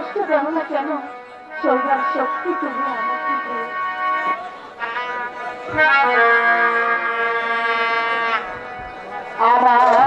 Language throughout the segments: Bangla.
কষ্ট দেও না কেন? সবার শক্তি তুমি আমাকে দিও। আমার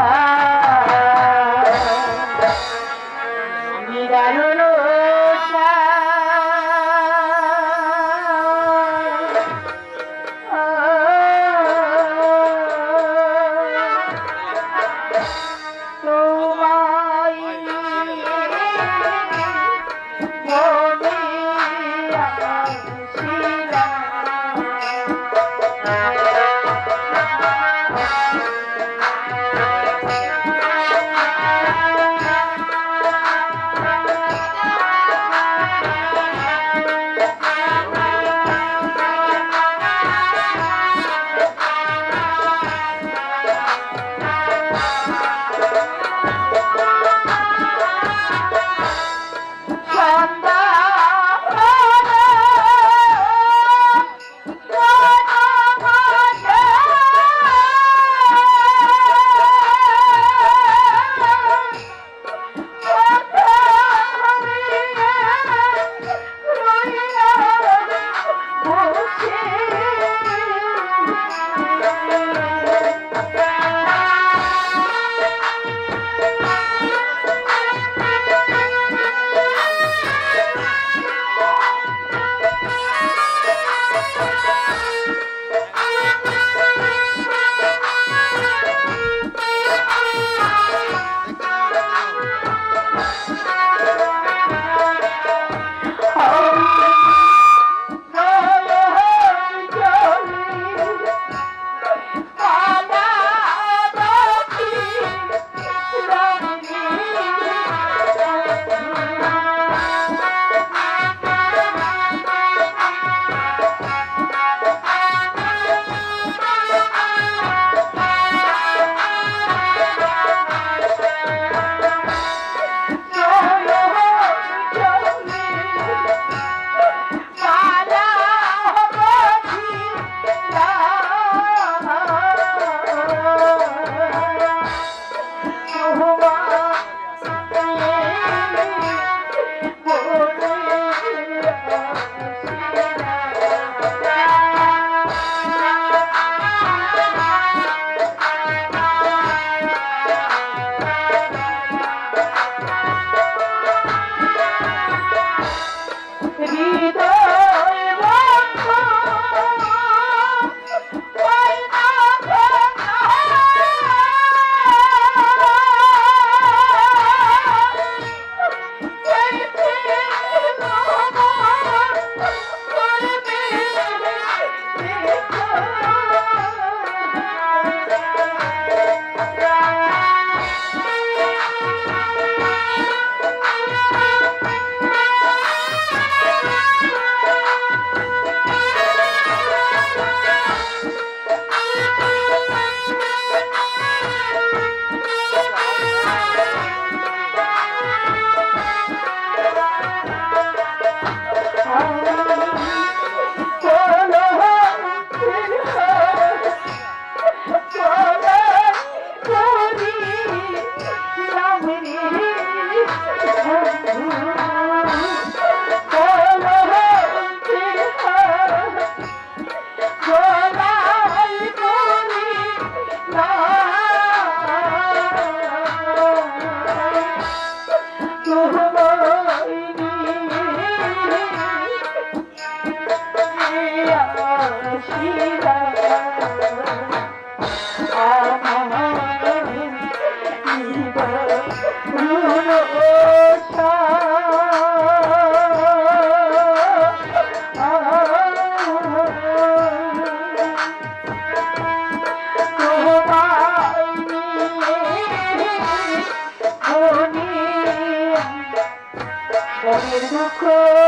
Macron.